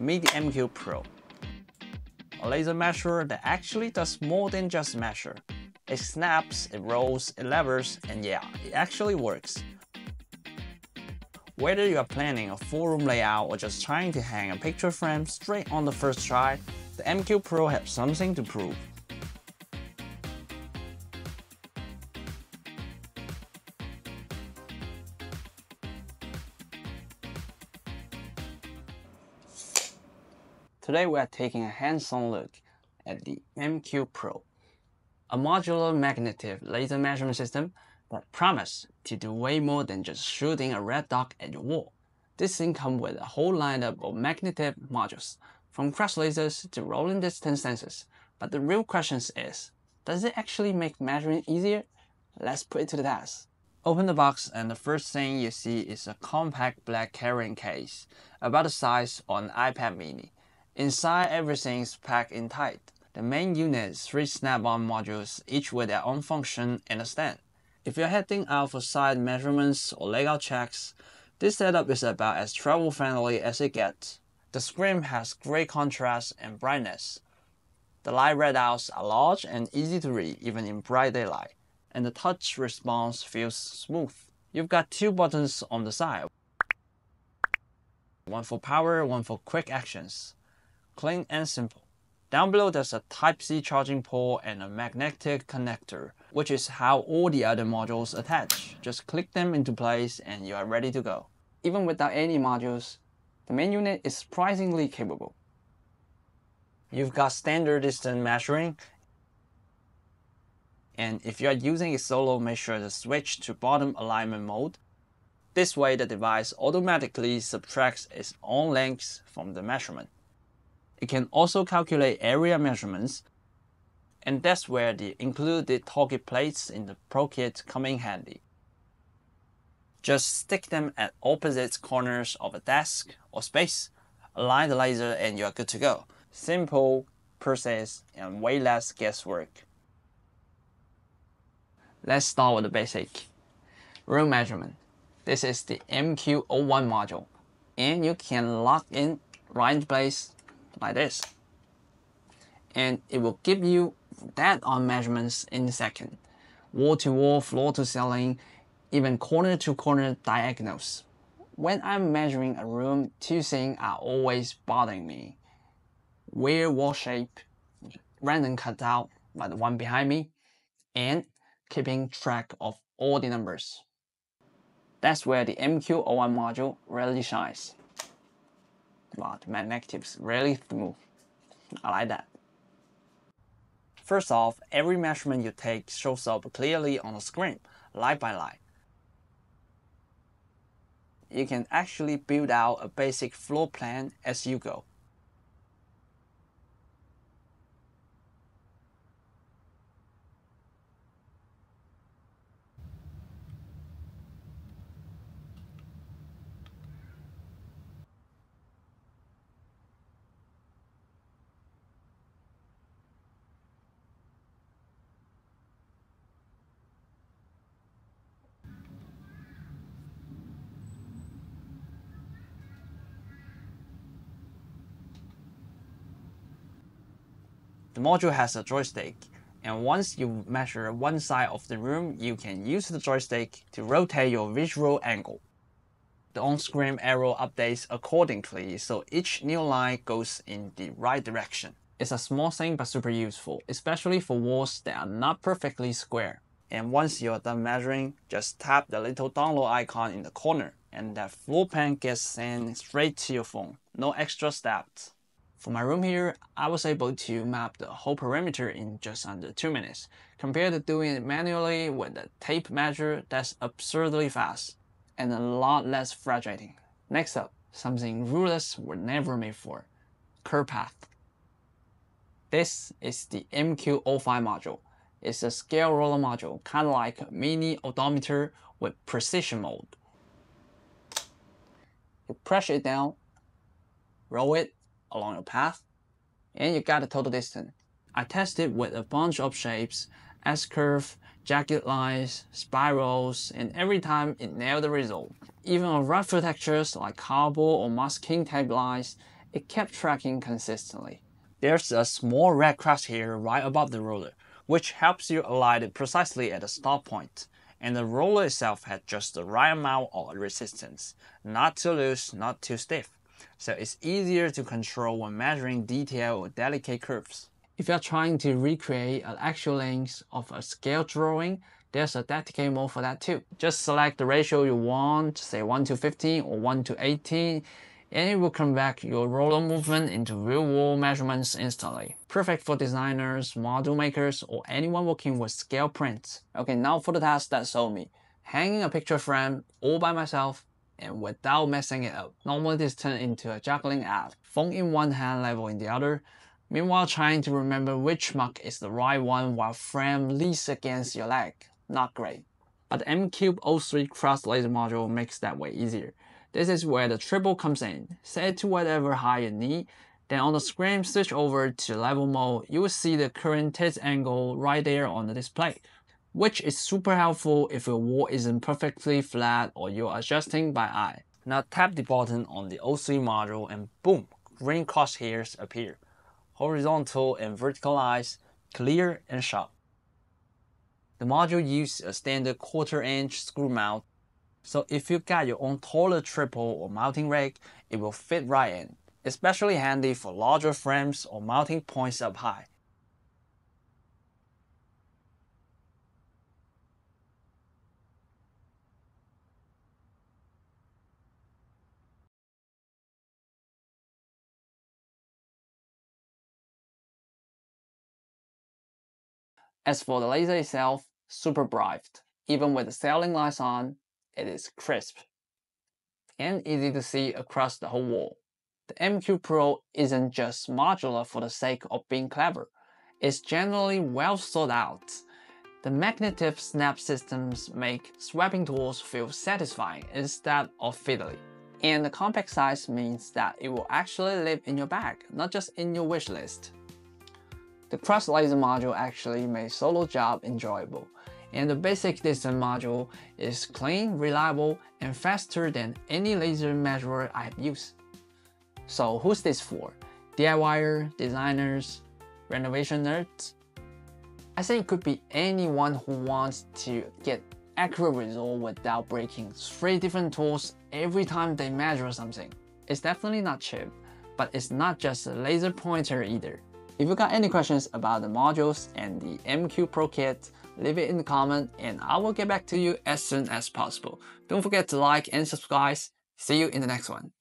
the M-Cube Pro. A laser measure that actually does more than just measure. It snaps, it rolls, it levers, and yeah, it actually works. Whether you are planning a full room layout or just trying to hang a picture frame straight on the first try, the M-Cube Pro has something to prove. Today we are taking a hands-on look at the M-Cube Pro, a modular magnetic laser measurement system that promise to do way more than just shooting a red dot at your wall. This thing comes with a whole lineup of magnetic modules, from cross lasers to rolling distance sensors. But the real question is, does it actually make measuring easier? Let's put it to the test. Open the box and the first thing you see is a compact black carrying case, about the size of an iPad mini. Inside everything is packed in tight. The main unit three snap-on modules, each with their own function and a stand. If you're heading out for side measurements or layout checks, this setup is about as travel-friendly as it gets. The screen has great contrast and brightness. The light readouts are large and easy to read even in bright daylight, and the touch response feels smooth. You've got two buttons on the side, one for power, one for quick actions. Clean and simple. Down below there's a Type-C charging port and a magnetic connector, which is how all the other modules attach. Just click them into place and you are ready to go. Even without any modules, the main unit is surprisingly capable. You've got standard distance measuring, and if you are using it solo, make sure to switch to bottom alignment mode. This way the device automatically subtracts its own length from the measurement. It can also calculate area measurements, and that's where the included target plates in the Pro Kit come in handy. Just stick them at opposite corners of a desk or space, align the laser and you're good to go. Simple process and way less guesswork. Let's start with the basic. Room measurement. This is the M-Cube 01 module, and you can lock in right place like this. And it will give you that on measurements in a second. Wall to wall, floor to ceiling, even corner to corner diagonals. When I'm measuring a room, two things are always bothering me. Weird wall shape, random cutout like the one behind me, and keeping track of all the numbers. That's where the M-Cube 01 module really shines but magnetics really smooth. I like that. First off, every measurement you take shows up clearly on the screen, line by line. You can actually build out a basic floor plan as you go. The module has a joystick, and once you measure one side of the room, you can use the joystick to rotate your visual angle. The on-screen arrow updates accordingly, so each new line goes in the right direction. It's a small thing but super useful, especially for walls that are not perfectly square. And once you're done measuring, just tap the little download icon in the corner, and that floor plan gets sent straight to your phone. No extra steps. For my room here, I was able to map the whole perimeter in just under 2 minutes, compared to doing it manually with a tape measure that's absurdly fast, and a lot less frustrating. Next up, something rulers were never made for, curve path. This is the M-Cube 05 module. It's a scale roller module, kind of like a mini odometer with precision mode. You press it down, roll it, along your path, and you got the total distance. I tested with a bunch of shapes, S-curve, jagged lines, spirals, and every time it nailed the result. Even on rougher textures like cardboard or masking tape lines, it kept tracking consistently. There's a small red cross here right above the roller, which helps you align it precisely at the start point. And the roller itself had just the right amount of resistance, not too loose, not too stiff. So it's easier to control when measuring detail or delicate curves. If you're trying to recreate an actual length of a scale drawing, there's a dedicated mode for that too. Just select the ratio you want, say 1 to 15 or 1 to 18, and it will convert your roller movement into real-world measurements instantly. Perfect for designers, model makers, or anyone working with scale prints. Okay, now for the task that sold me. Hanging a picture frame all by myself and without messing it up. Normally this turns into a juggling act. Phone in one hand, level in the other. Meanwhile trying to remember which mark is the right one while frame leans against your leg. Not great. But the M-Cube 03 cross laser module makes that way easier. This is where the triple comes in. Set it to whatever height you need. Then on the screen, switch over to level mode. You will see the current tilt angle right there on the display, which is super helpful if your wall isn't perfectly flat or you're adjusting by eye. Now tap the button on the 03 module and boom, green crosshairs appear. Horizontal and vertical lines, clear and sharp. The module uses a standard quarter inch screw mount so if you got your own taller triple or mounting rig, it will fit right in, especially handy for larger frames or mounting points up high. As for the laser itself, super bright. Even with the sailing lights on, it is crisp and easy to see across the whole wall. The M-Cube Pro isn't just modular for the sake of being clever. It's generally well thought out. The magnetic snap systems make swapping tools feel satisfying instead of fiddly. And the compact size means that it will actually live in your bag, not just in your wish list. The cross laser module actually makes solo job enjoyable and the basic distance module is clean, reliable, and faster than any laser measurer I've used. So who's this for? DIYer, designers, renovation nerds? I think it could be anyone who wants to get accurate result without breaking three different tools every time they measure something. It's definitely not cheap, but it's not just a laser pointer either. If you got any questions about the modules and the M-Cube Pro Kit, leave it in the comment and I will get back to you as soon as possible. Don't forget to like and subscribe. See you in the next one.